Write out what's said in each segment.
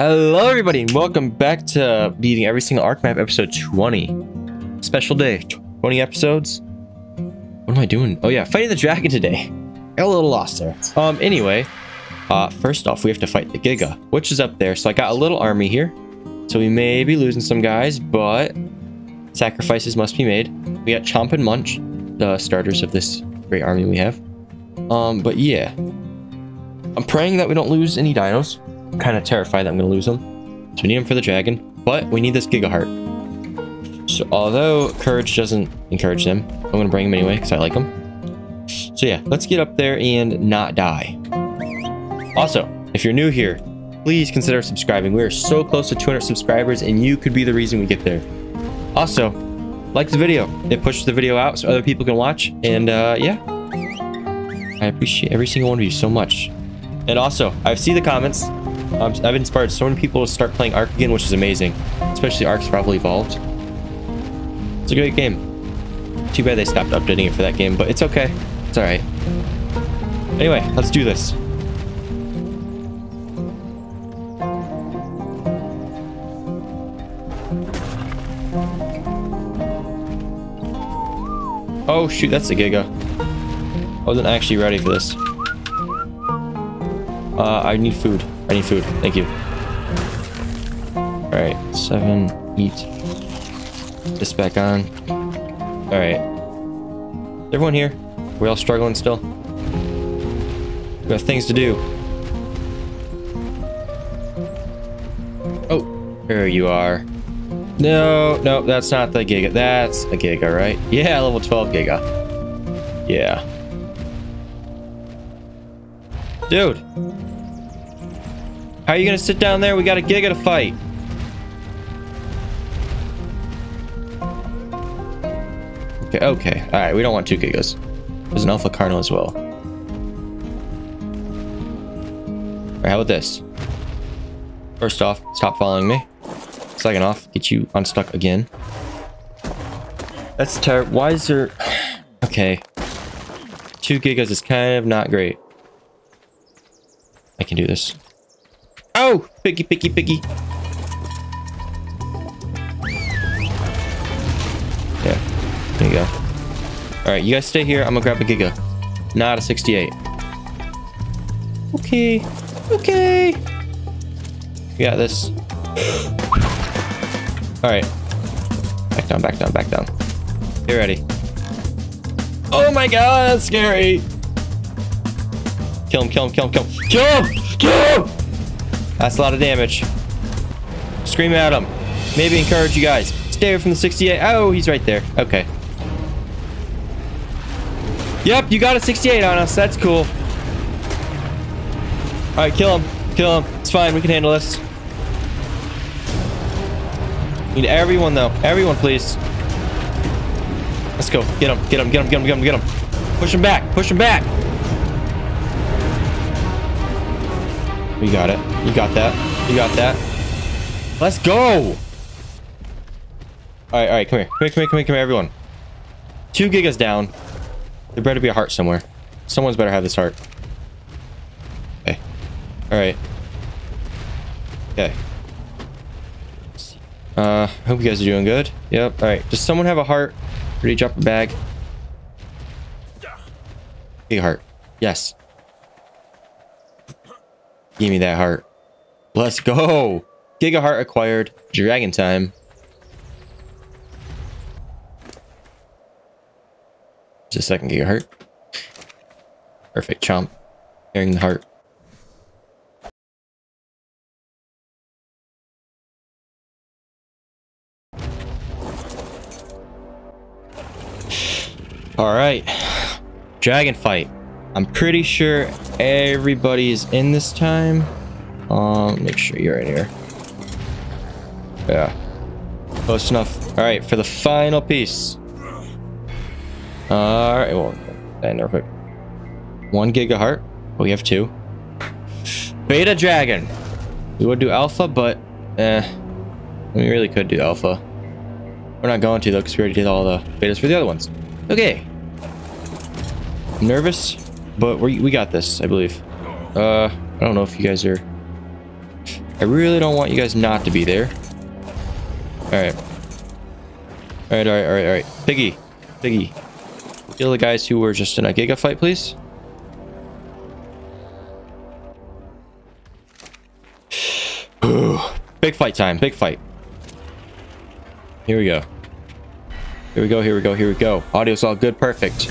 Hello, everybody, and welcome back to beating every single Ark map, episode 20. Special day, 20 episodes. What am I doing? Oh yeah, fighting the dragon today. Got a little lost there. Um, anyway, uh, first off, we have to fight the Giga, which is up there. So I got a little army here. So we may be losing some guys, but sacrifices must be made. We got Chomp and Munch, the starters of this great army we have. Um, but yeah. I'm praying that we don't lose any dinos. Kind of terrified that I'm going to lose them. So we need them for the dragon. But we need this Giga Heart. So although Courage doesn't encourage them, I'm going to bring them anyway because I like them. So yeah, let's get up there and not die. Also, if you're new here, please consider subscribing. We are so close to 200 subscribers and you could be the reason we get there. Also, like the video. It pushes the video out so other people can watch. And uh, yeah, I appreciate every single one of you so much. And also, I see the comments. Um, I've inspired so many people to start playing Ark again, which is amazing. Especially Ark Survival evolved. It's a great game. Too bad they stopped updating it for that game, but it's okay. It's alright. Anyway, let's do this. Oh shoot, that's a Giga. I wasn't actually ready for this. Uh, I need food. I need food. Thank you. Alright, seven, eat. This back on. Alright. Everyone here? We all struggling still? We got things to do. Oh, there you are. No, no, that's not the Giga. That's a Giga, right? Yeah, level 12 Giga. Yeah. Dude. How are you gonna sit down there? We got a Giga to fight. Okay, okay. Alright, we don't want two Gigas. There's an Alpha Carno as well. Alright, how about this? First off, stop following me. Second off, get you unstuck again. That's terrible. Why is there... Okay. Two gigas is kind of not great. I can do this. Oh! Piggy, piggy, picky. Yeah. There you go. Alright, you guys stay here. I'm gonna grab a giga. Not a 68. Okay. Okay. We got this. Alright. Back down, back down, back down. Get ready. Oh my god, that's scary! Kill him, kill him, kill him, kill him. Kill him! Kill him! That's a lot of damage. Scream at him. Maybe encourage you guys. Stay away from the 68. Oh, he's right there. Okay. Yep, you got a 68 on us. That's cool. Alright, kill him. Kill him. It's fine. We can handle this. Need everyone though. Everyone, please. Let's go. Get him. Get him. Get him. Get him. Get him. Get him. Push him back. Push him back. We got it. You got that. You got that. Let's go. All right. All right. Come here. Come here. Come here. Come here. Come here. Everyone. Two gigas down. There better be a heart somewhere. Someone's better have this heart. Okay. All right. Okay. Uh, hope you guys are doing good. Yep. All right. Does someone have a heart? Ready drop a bag? Big heart. Yes. Give me that heart. Let's go. Giga heart acquired. Dragon time. Just a second giga heart. Perfect chomp. Carrying the heart. All right, dragon fight. I'm pretty sure everybody is in this time. Um, make sure you're in here. Yeah, close enough. All right, for the final piece. All right, well, and real quick. One giga heart. Oh, we have two. Beta dragon. We would do alpha, but eh, we really could do alpha. We're not going to though, because we already did all the betas for the other ones. Okay. Nervous, but we we got this, I believe. Uh, I don't know if you guys are. I really don't want you guys not to be there. Alright. Alright, alright, alright, alright. Piggy. Piggy. Kill the guys who were just in a Giga fight, please. Big fight time. Big fight. Here we go. Here we go, here we go, here we go. Audio's all good, perfect.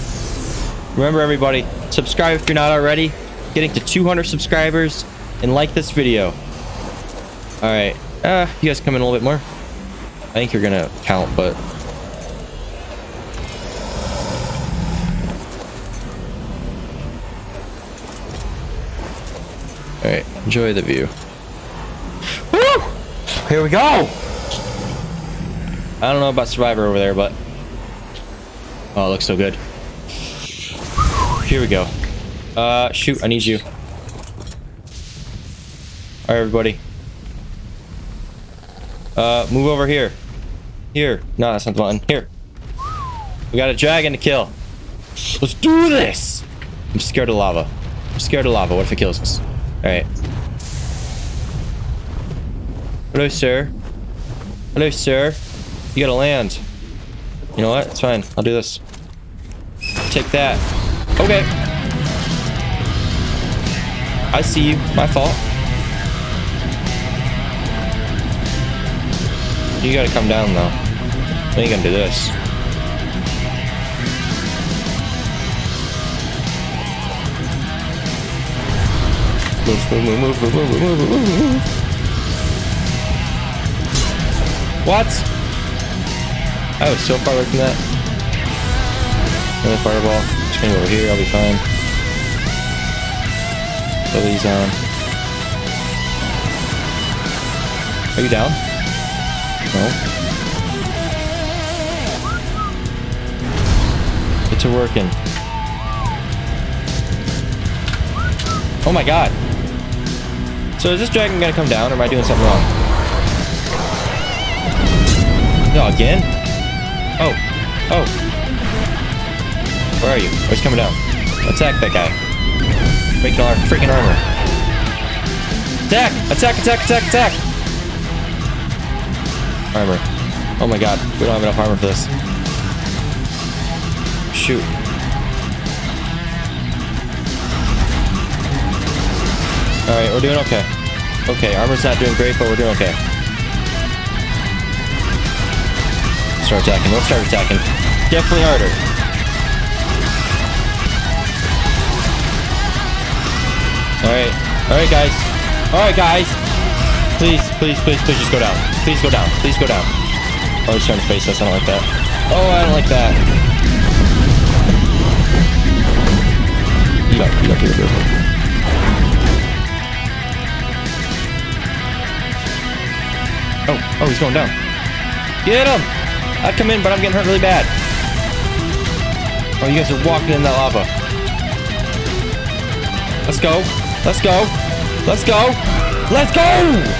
Remember everybody, subscribe if you're not already. Getting to 200 subscribers and like this video. Alright, uh, you guys come in a little bit more. I think you're gonna count, but... Alright, enjoy the view. Woo! Here we go! I don't know about Survivor over there, but... Oh, it looks so good. Here we go. Uh, shoot, I need you. Alright, everybody. Uh, move over here. Here. No, that's not the button. Here. We got a dragon to kill. Let's do this! I'm scared of lava. I'm scared of lava. What if it kills us? Alright. Hello, sir. Hello, sir. You gotta land. You know what? It's fine. I'll do this. Take that. Okay. I see you. My fault. You gotta come down, though. Then you gonna do this. Move, move, move, move, move, move, move, move, move. What? I was so far away from that. Another fireball. Go over here, I'll be fine. Throw these on. Are you down? No. It's working. Oh my god. So is this dragon gonna come down or am I doing something wrong? No, again? Oh. Oh. Where are you? Oh, he's coming down. Attack that guy. Breaking our freaking armor. Attack! Attack, attack, attack, attack! Armor. Oh my god. We don't have enough armor for this. Shoot. Alright, we're doing okay. Okay, armor's not doing great, but we're doing okay. Start attacking. Let's start attacking. Definitely harder. Alright. Alright, guys. Alright, guys. Please, please, please, please just go down. Please go down. Please go down. Oh, he's trying to face us. I don't like that. Oh, I don't like that. Heal up, heal up. Oh, oh, he's going down. Get him! I'd come in, but I'm getting hurt really bad. Oh, you guys are walking in that lava. Let's go. Let's go. Let's go. Let's go!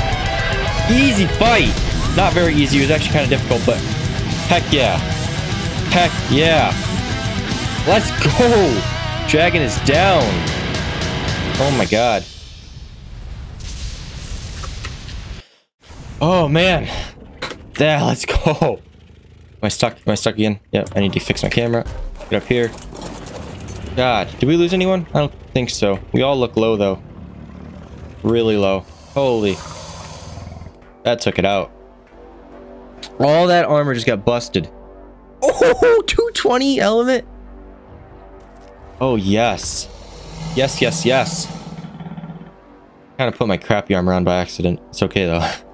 Easy fight. Not very easy. It was actually kind of difficult, but heck yeah. Heck yeah. Let's go. Dragon is down. Oh my god. Oh man. Yeah, let's go. Am I stuck? Am I stuck again? Yep, I need to fix my camera. Get up here. God, did we lose anyone? I don't think so. We all look low though. Really low. Holy. That took it out. All that armor just got busted. Oh, 220 element. Oh, yes. Yes, yes, yes. Kind of put my crappy armor on by accident. It's okay though.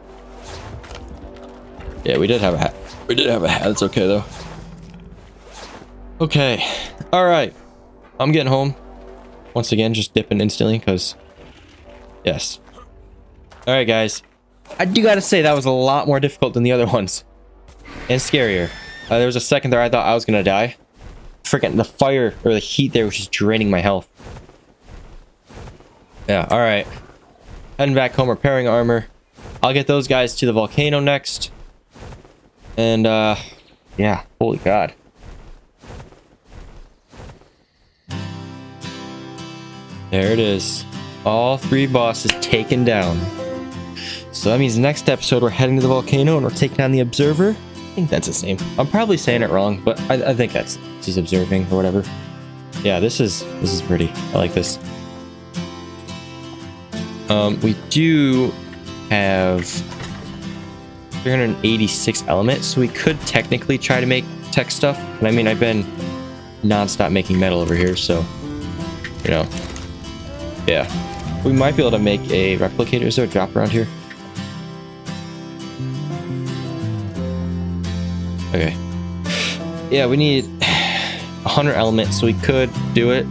Yeah, we did have a hat. We did have a hat. It's okay, though. Okay. All right. I'm getting home. Once again, just dipping instantly, because... Yes. All right, guys. I do gotta say, that was a lot more difficult than the other ones. And scarier. Uh, there was a second there I thought I was gonna die. Freaking the fire, or the heat there was just draining my health. Yeah, all right. Heading back home, repairing armor. I'll get those guys to the volcano next. And, uh, yeah, holy god. There it is. All three bosses taken down. So that means next episode we're heading to the volcano and we're taking on the Observer. I think that's his name. I'm probably saying it wrong, but I, I think that's he's observing or whatever. Yeah, this is this is pretty. I like this. Um, we do have 386 elements, so we could technically try to make tech stuff. But I mean, I've been non-stop making metal over here, so you know, yeah. We might be able to make a replicator. Is there a drop around here? Okay. Yeah, we need 100 elements, so we could do it.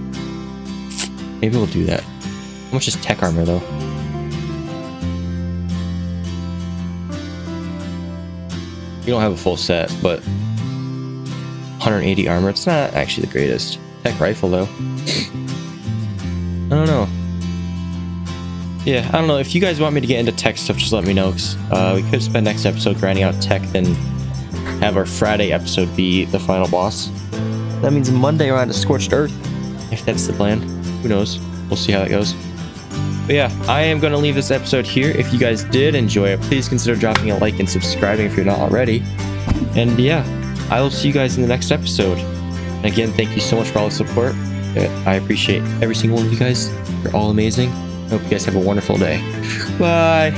Maybe we'll do that. How much is tech armor, though? We don't have a full set, but 180 armor. It's not actually the greatest. Tech rifle, though. I don't know. Yeah, I don't know. If you guys want me to get into tech stuff, just let me know. Cause, uh, we could spend next episode grinding out tech, then have our Friday episode be the final boss. That means Monday we're on to Scorched Earth. If that's the plan. Who knows? We'll see how that goes. But yeah, I am going to leave this episode here. If you guys did enjoy it, please consider dropping a like and subscribing if you're not already. And yeah, I will see you guys in the next episode. And again, thank you so much for all the support. I appreciate every single one of you guys. You're all amazing. Hope you guys have a wonderful day. Bye.